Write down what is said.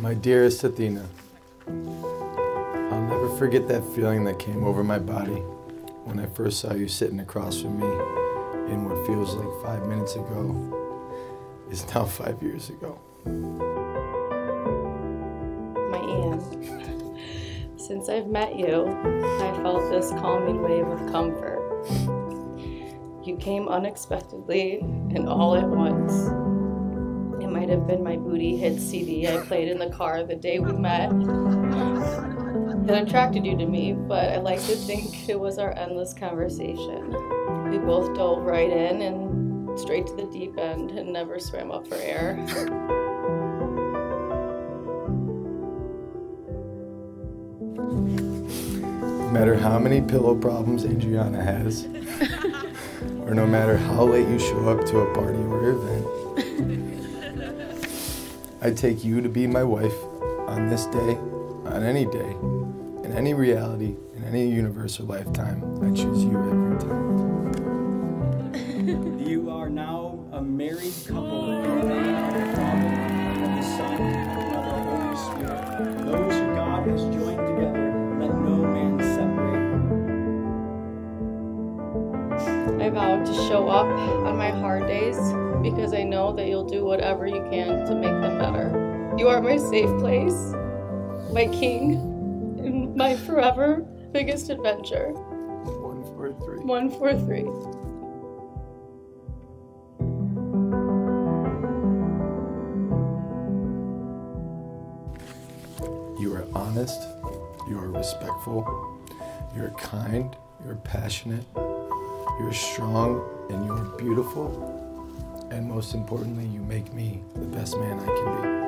My dearest Athena, I'll never forget that feeling that came over my body when I first saw you sitting across from me in what feels like five minutes ago is now five years ago. My Anne, since I've met you, I felt this calming wave of comfort. You came unexpectedly and all at once. It might have been my booty hit CD I played in the car the day we met that attracted you to me, but I like to think it was our endless conversation. We both dove right in and straight to the deep end and never swam up for air. No matter how many pillow problems Adriana has, or no matter how late you show up to a party or event, I take you to be my wife on this day, on any day, in any reality, in any universe or lifetime. I choose you every time. You are now a married couple I vow to show up on my hard days because I know that you'll do whatever you can to make them better. You are my safe place, my king, and my forever biggest adventure. One, four, three. 143. You are honest, you are respectful, you're kind, you're passionate, you're strong, and you're beautiful. And most importantly, you make me the best man I can be.